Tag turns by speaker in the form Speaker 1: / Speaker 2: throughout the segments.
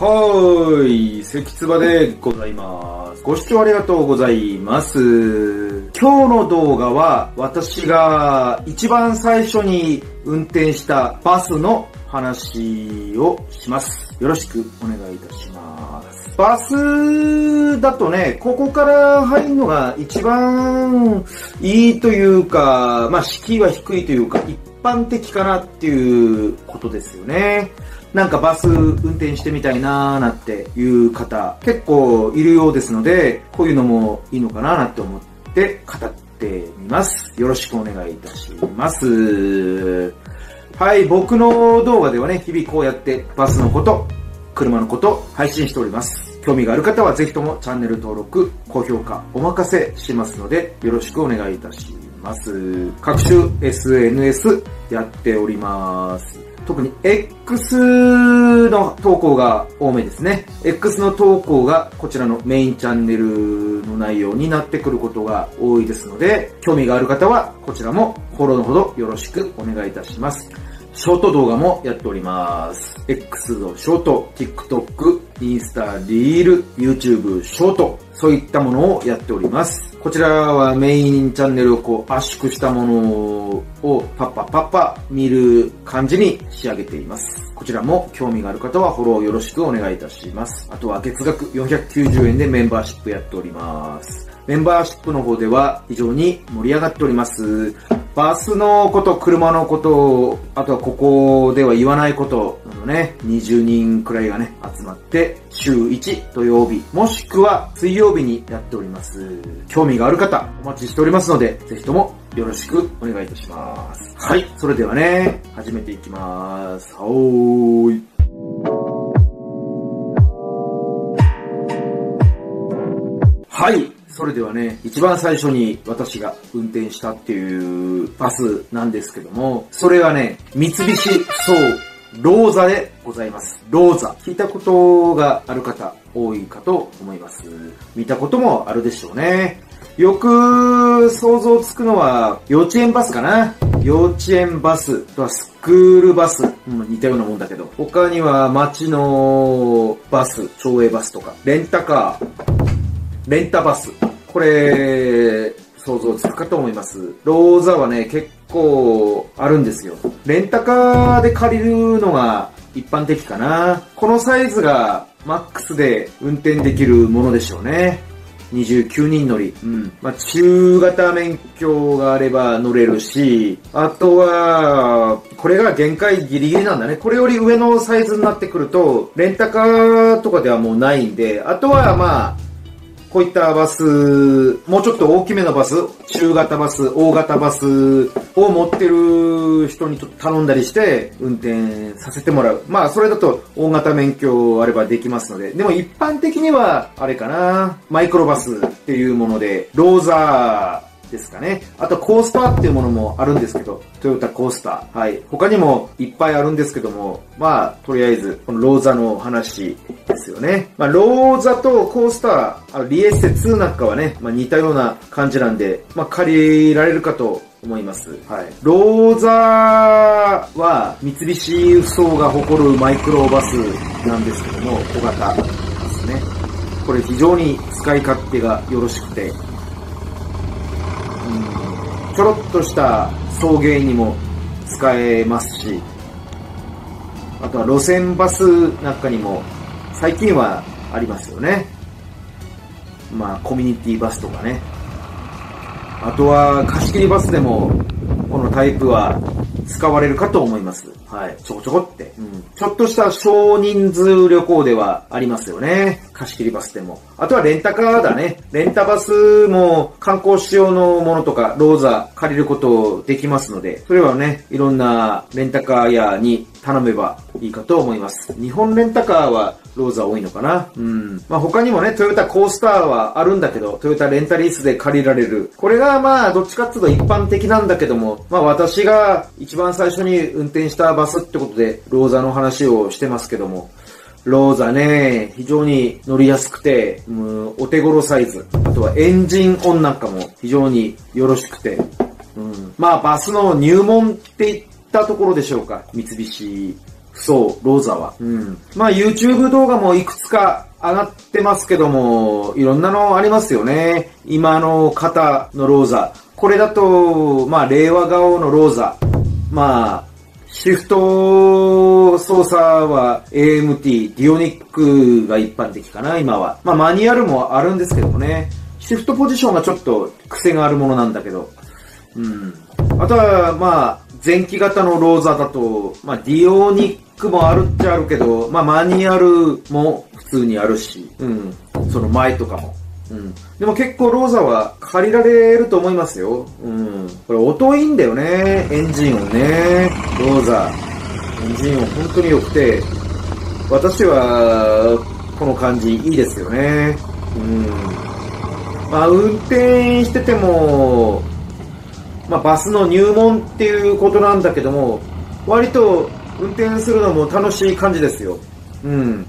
Speaker 1: はーい、関つばでございます。ご視聴ありがとうございます。今日の動画は私が一番最初に運転したバスの話をします。よろしくお願いいたします。バスだとね、ここから入るのが一番いいというか、まあ敷居は低いというか、一般的かなっていうことですよね。なんかバス運転してみたいなーなっていう方結構いるようですので、こういうのもいいのかなーなって思って語ってみます。よろしくお願いいたします。はい、僕の動画ではね、日々こうやってバスのこと、車のこと配信しております。興味がある方はぜひともチャンネル登録、高評価お任せしますので、よろしくお願いいたします。各種 SNS やっております。特に X の投稿が多めですね。X の投稿がこちらのメインチャンネルの内容になってくることが多いですので、興味がある方はこちらもフォローのほどよろしくお願いいたします。ショート動画もやっております。X のショート、TikTok、インスタ、リール、YouTube、ショート、そういったものをやっております。こちらはメインチャンネルをこう圧縮したものをパッパパッパ見る感じに仕上げています。こちらも興味がある方はフォローよろしくお願いいたします。あとは月額490円でメンバーシップやっております。メンバーシップの方では非常に盛り上がっております。バスのこと、車のこと、あとはここでは言わないことどね、20人くらいがね、集まって、週1土曜日、もしくは水曜日にやっております。興味がある方、お待ちしておりますので、ぜひともよろしくお願いいたします。はい、それではね、始めていきます。はーい。はい。それではね、一番最初に私が運転したっていうバスなんですけども、それはね、三菱そうローザでございます。ローザ。聞いたことがある方多いかと思います。見たこともあるでしょうね。よく想像つくのは幼稚園バスかな幼稚園バスとはスクールバス、うん、似たようなもんだけど他には街のバス町営バスとかレンタカーレンタバスこれ想像つくかと思いますローザはね結構あるんですよレンタカーで借りるのが一般的かなこのサイズがマックスで運転できるものでしょうね29人乗り。うん。まあ、中型免許があれば乗れるし、あとは、これが限界ギリギリなんだね。これより上のサイズになってくると、レンタカーとかではもうないんで、あとはまあ、こういったバス、もうちょっと大きめのバス、中型バス、大型バスを持ってる人にちょっと頼んだりして運転させてもらう。まあそれだと大型免許あればできますので。でも一般的には、あれかな、マイクロバスっていうもので、ローザー、ですかね。あとコースターっていうものもあるんですけど、トヨタコースター。はい。他にもいっぱいあるんですけども、まあ、とりあえず、このローザの話ですよね。まあ、ローザとコースター、あリエッセ2なんかはね、まあ似たような感じなんで、まあ借りられるかと思います。はい。ローザは三菱輸送が誇るマイクロバスなんですけども、小型ですね。これ非常に使い勝手がよろしくて、ちょろっとした送迎にも使えますし、あとは路線バスなんかにも最近はありますよね。まあコミュニティバスとかね。あとは貸し切りバスでもこのタイプは使われるかと思います。はい。ちょこちょこって。うん。ちょっとした少人数旅行ではありますよね。貸し切りバスでも。あとはレンタカーだね。レンタバスも観光仕様のものとか、ローザ借りることできますので、それはね、いろんなレンタカー屋に頼めばいいかと思います。日本レンタカーはローザ多いのかな？うん。まあ他にもね、トヨタコースターはあるんだけど、トヨタレンタリースで借りられる。これがまあどっちかっていうと一般的なんだけども、まあ私が一番最初に運転したバスってことで、ローザの話をしてますけども、ローザね、非常に乗りやすくて、うん、お手頃サイズ。あとはエンジン音なんかも非常によろしくて、うん、まあバスの入門って言ったところでしょうか？三菱不走、ローザは。うん。まあ YouTube 動画もいくつか上がってますけども、いろんなのありますよね。今の方のローザ。これだと、まあ令和顔のローザ。まあ、シフト操作は AMT、ディオニックが一般的かな、今は。まあマニュアルもあるんですけどもね。シフトポジションがちょっと癖があるものなんだけど。うん。あとは、まあ、前期型のローザだと、まあ、ディオニックもあるっちゃあるけど、まあ、マニュアルも普通にあるし、うん。その前とかも。うん。でも結構ローザは借りられると思いますよ。うん。これ音いいんだよね。エンジン音ね。ローザ。エンジン音本当に良くて、私はこの感じいいですよね。うん。まあ、運転してても、まあ、バスの入門っていうことなんだけども、割と運転するのも楽しい感じですよ。うん。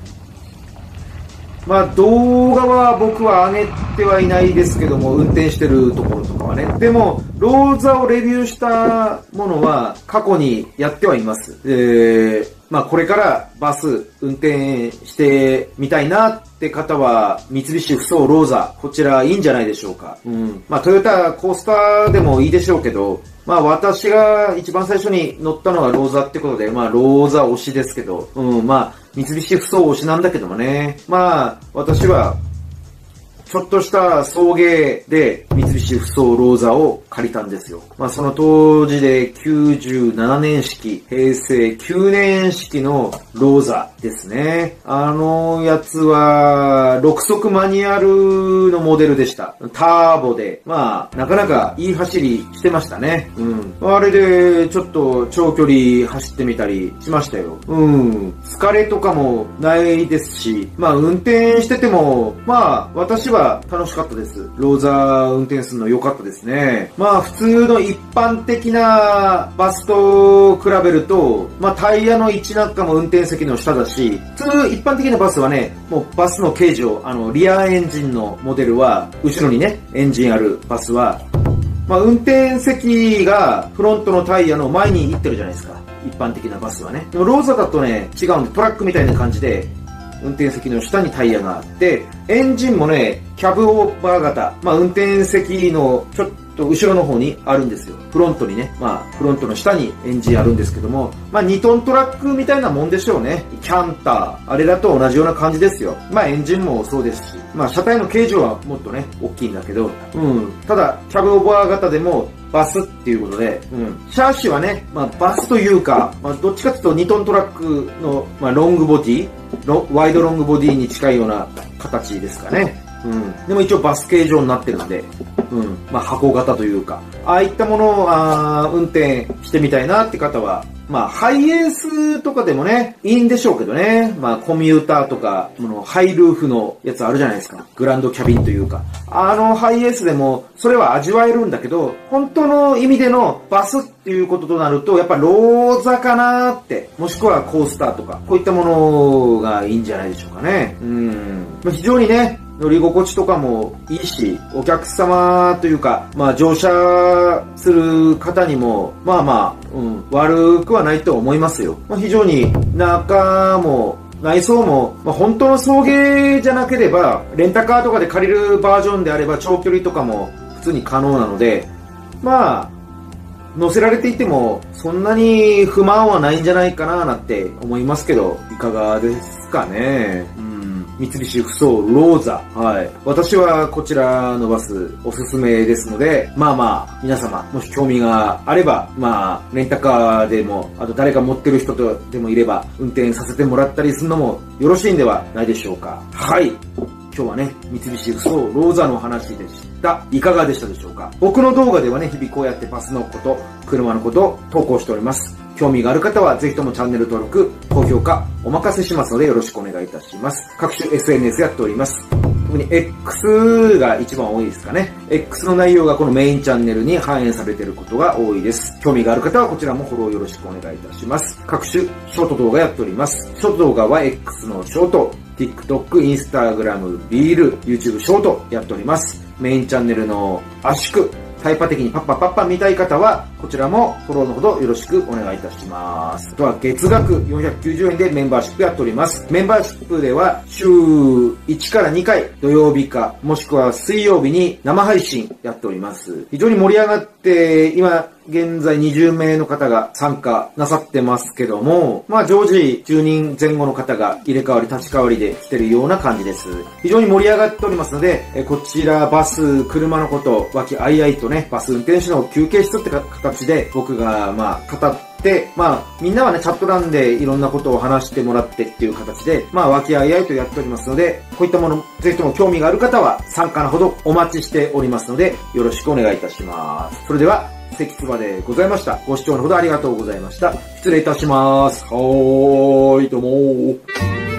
Speaker 1: まあ、動画は僕は上げてはいないですけども、運転してるところとかはね。でも、ローザをレビューしたものは過去にやってはいます。えー、まあ、これからバス運転してみたいなって方は、三菱ふそうローザ、こちらいいんじゃないでしょうか。うん。まあ、トヨタコースターでもいいでしょうけど、まあ私が一番最初に乗ったのがローザってことで、まあローザ推しですけど、うん、まあ三菱ふそう推しなんだけどもね。まあ私はちょっとした送迎で三菱不走ローザを借りたんですよ。まあその当時で97年式、平成9年式のローザですね。あのやつは6速マニュアルのモデルでした。ターボで、まあなかなかいい走りしてましたね。うん。あれでちょっと長距離走ってみたりしましたよ。うん。疲れとかもないですし、まあ運転してても、まあ私は楽しかったです。ローザー運転するの良かったですね。まあ普通の一般的なバスと比べると、まあタイヤの位置なんかも運転席の下だし、普通一般的なバスはね、もうバスの形状、あのリアエンジンのモデルは、後ろにね、エンジンあるバスは、まあ運転席がフロントのタイヤの前に行ってるじゃないですか。一般的なバスはね。でもローザだとね、違うんで、トラックみたいな感じで、運転席の下にタイヤがあって、エンジンもね、キャブオーバー型、まあ運転席のちょっと後ろの方にあるんですよ。フロントにね、まあフロントの下にエンジンあるんですけども、まあ2トントラックみたいなもんでしょうね。キャンター、あれだと同じような感じですよ。まあエンジンもそうですし、まあ車体の形状はもっとね、大きいんだけど、うん。ただ、キャブオーバー型でもバスっていうことで、うん。シャーシはね、まあバスというか、まあどっちかというと2トントラックの、まあロングボディ、ワイドロングボディに近いような形ですかね。うん。でも一応バス形状になってるんで、うん。まあ箱型というか、ああいったものをあ運転してみたいなって方は、まあ、ハイエースとかでもね、いいんでしょうけどね。まあ、コミューターとか、このハイルーフのやつあるじゃないですか。グランドキャビンというか。あのハイエースでも、それは味わえるんだけど、本当の意味でのバスっていうこととなると、やっぱローザかなって、もしくはコースターとか、こういったものがいいんじゃないでしょうかね。うんま。非常にね、乗り心地とかもいいし、お客様というか、まあ乗車する方にも、まあまあ、うん、悪くはないと思いますよ。まあ、非常に中も内装も、まあ、本当の送迎じゃなければ、レンタカーとかで借りるバージョンであれば長距離とかも普通に可能なので、まあ、乗せられていても、そんなに不満はないんじゃないかななんて思いますけど、いかがですかね。うん三菱ふそうローザ。はい。私はこちらのバスおすすめですので、まあまあ、皆様、もし興味があれば、まあ、レンタカーでも、あと誰か持ってる人とでもいれば、運転させてもらったりするのもよろしいんではないでしょうか。はい。今日はね、三菱ふそうローザの話でした。いかがでしたでしょうか僕の動画ではね、日々こうやってバスのこと、車のことを投稿しております。興味がある方はぜひともチャンネル登録、高評価お任せしますのでよろしくお願いいたします。各種 SNS やっております。特に X が一番多いですかね。X の内容がこのメインチャンネルに反映されていることが多いです。興味がある方はこちらもフォローよろしくお願いいたします。各種ショート動画やっております。ショート動画は X のショート、TikTok、Instagram、リール、YouTube ショートやっております。メインチャンネルの圧縮、タイパ的にパッパパッパ見たい方は、こちらもフォローのほどよろしくお願いいたします。あとは月額490円でメンバーシップやっております。メンバーシップでは週1から2回土曜日かもしくは水曜日に生配信やっております。非常に盛り上がって今現在20名の方が参加なさってますけども、まあ常時10人前後の方が入れ替わり立ち替わりで来てるような感じです。非常に盛り上がっておりますので、えこちらバス、車のこと、脇あいあいとね、バス運転手の休憩室って形で僕がまあ語って、まあ、みんなはね、チャット欄でいろんなことを話してもらってっていう形で、まあ、和気あいあいとやっておりますので、こういったもの、ぜひとも興味がある方は参加のほどお待ちしておりますので、よろしくお願いいたします。それでは、関つばでございました。ご視聴のほどありがとうございました。失礼いたします。はーい、どうも